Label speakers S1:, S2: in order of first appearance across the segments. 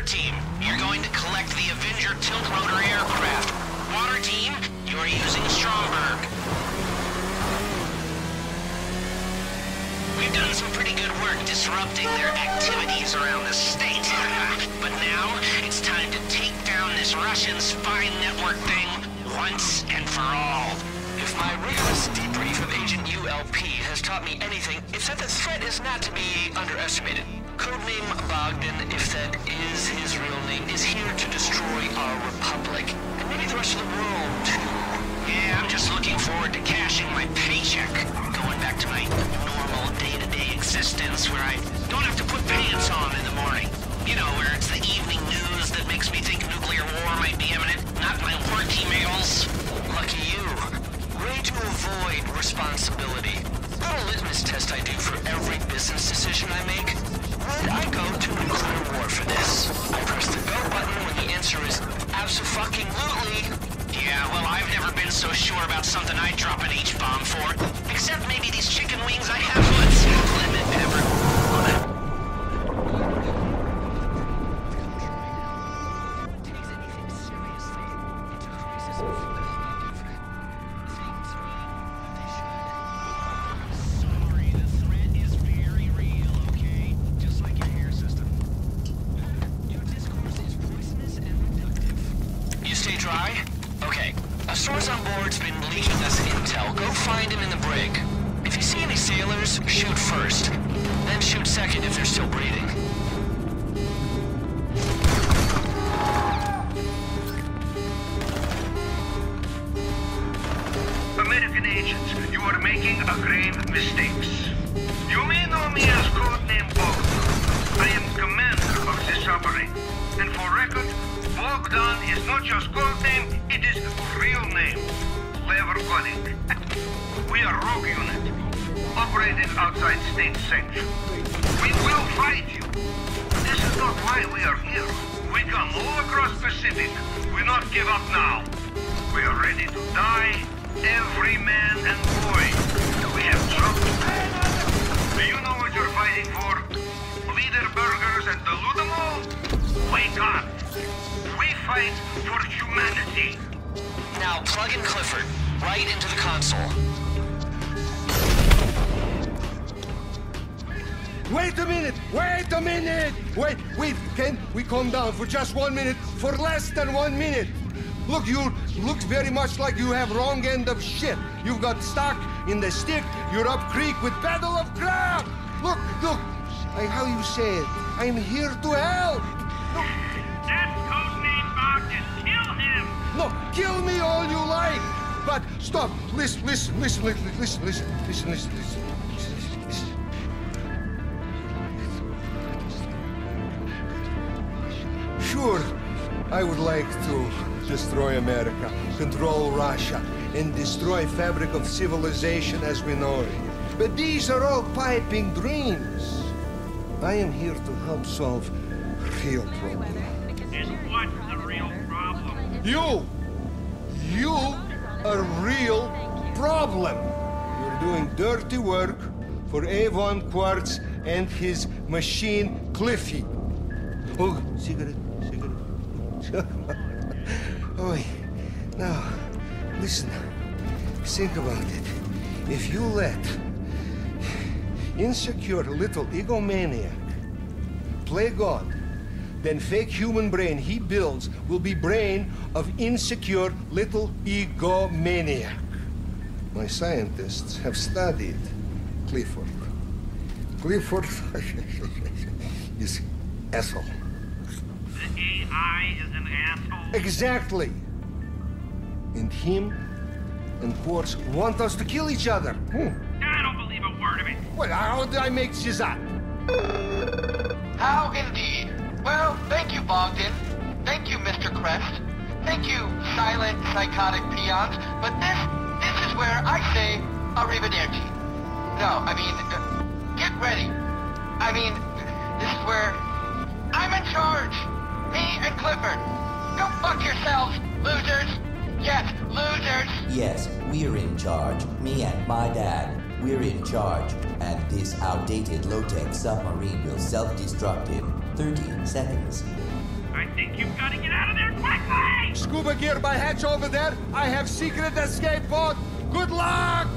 S1: Air Team, you're going to collect the Avenger tilt rotor aircraft. Water Team, you're using Stromberg. We've done some pretty good work disrupting their activities around the state. but now, it's time to take down this Russian spy network thing once and for all.
S2: If my rigorous debrief of Agent ULP has taught me anything, it's that the threat is not to be underestimated. Codename Bogdan, if that is his real name, is here to destroy our republic. And maybe the rest of the world, too.
S1: Yeah, I'm just looking forward to cashing my paycheck. Going back to my normal day-to-day existence where I don't have to put pants on in the morning. You know, where it's the evening news that makes me think nuclear war might be imminent, not my work emails.
S2: Lucky you. Way to avoid responsibility. Little litmus test I do for every abso-fucking-lutely.
S1: Yeah, well, I've never been so sure about something I'd drop an H-bomb for. Except maybe these chicken wings I have
S2: board's been leaking us intel. Go find him in the brig. If you see any sailors, shoot first. Then shoot second if they're still breathing.
S3: American agents, you are making a grave mistakes. You may know me as codename Bogdan. I am commander of this operation. And for record, Bogdan is not just codename, it is real name. We are rogue unit, operating outside state sanction. We will fight you. This is not why we are here. We come all across Pacific. We not give up now. We are ready to die, every man and boy. We have jumped. Do you know what you're fighting for? Leader burgers and the Ludamol? Wake up! We fight for humanity.
S2: Now plug in Cliford right into the console.
S4: Wait a minute! Wait a minute! Wait, wait, can we calm down for just one minute? For less than one minute! Look, you look very much like you have wrong end of shit. You've got stuck in the stick, you're up creek with pedal of crab! Look, look, like how you say it, I'm here to help!
S3: That's codename Bogdan. Kill!
S4: No, kill me all you like! But stop, listen, listen, listen, listen, listen, listen, listen, listen, listen, listen, listen. Sure, I would like to destroy America, control Russia, and destroy fabric of civilization as we know it. But these are all piping dreams. I am here to help solve real problems.
S3: And what's the real problem?
S4: You! You a real problem! You're doing dirty work for Avon Hertz and his machine Cliffy. Oh, cigarette, cigarette. oh, now, listen. Think about it. If you let insecure little egomaniac play God, then fake human brain he builds will be brain of insecure little egomaniac. My scientists have studied Cliford. Cliford is asshole.
S3: The AI is an asshole.
S4: Exactly. And him and Hertz want us to kill each other. Hmm.
S3: I don't believe a word of it.
S4: Well, how did I make this up?
S5: How indeed. Well, thank you, Bogdan. Thank you, Mr. Crest. Thank you, silent, psychotic peons. But this, this is where I say arrivederci. No, I mean, uh, get ready. I mean, this is where I'm in charge. Me and Cliford. Go fuck yourselves, losers. Yes, losers.
S6: Yes, we're in charge. Me and my dad. We're in charge. And this outdated low-tech submarine will self-destruct in 30 seconds.
S7: Mystic. You've got to get out of there quickly!
S1: Scuba gear by hatch over there. I have secret escape pod. Good luck!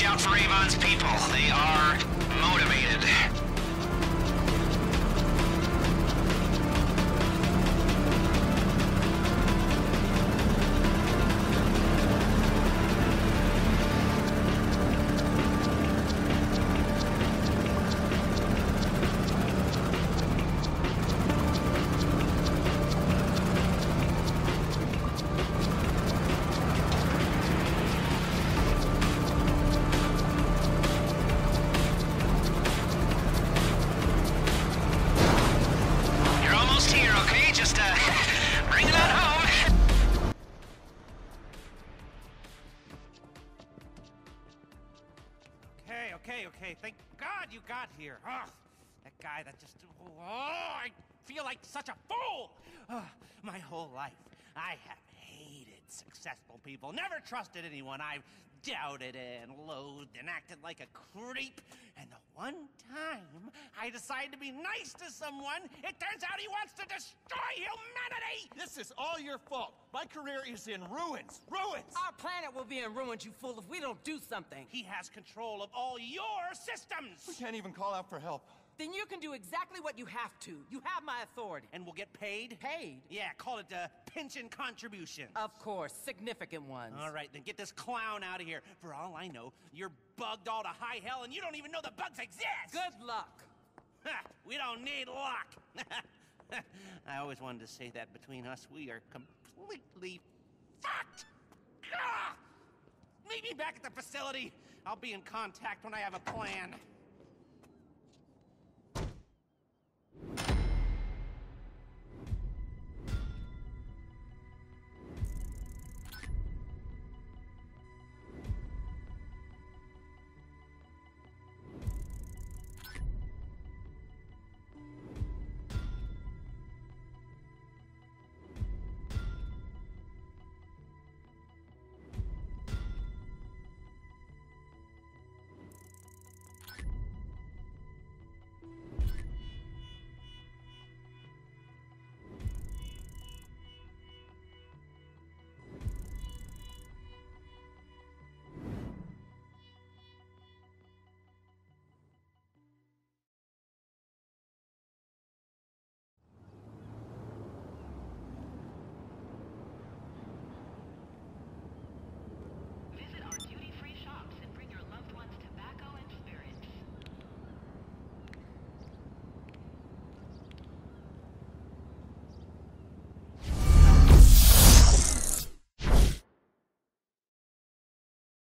S8: Watch out for Avon's people. They are motivated.
S9: Thank God you got here. Ugh, that guy that just. Oh, I feel like such a fool. Ugh, my whole life, I have hated successful people. Never trusted anyone. I've doubted and loathed and acted like a creep. And the one time I decide to be nice to someone, it turns out he wants to destroy humanity.
S10: This is all your fault. My career is in ruins. Ruins!
S11: Our planet will be in ruins, you fool, if we don't do something.
S9: He has control of all your systems.
S10: We can't even call out for help.
S11: Then you can do exactly what you have to. You have my authority.
S9: And we'll get paid?
S11: Paid?
S9: Yeah, call it a pension contribution.
S11: Of course, significant ones.
S9: All right, then get this clown out of here. For all I know, you're bugged all to high hell and you don't even know the bugs exist!
S11: Good luck.
S9: We don't need luck! I always wanted to say that between us, we are completely fucked! Meet me back at the facility. I'll be in contact when I have a plan.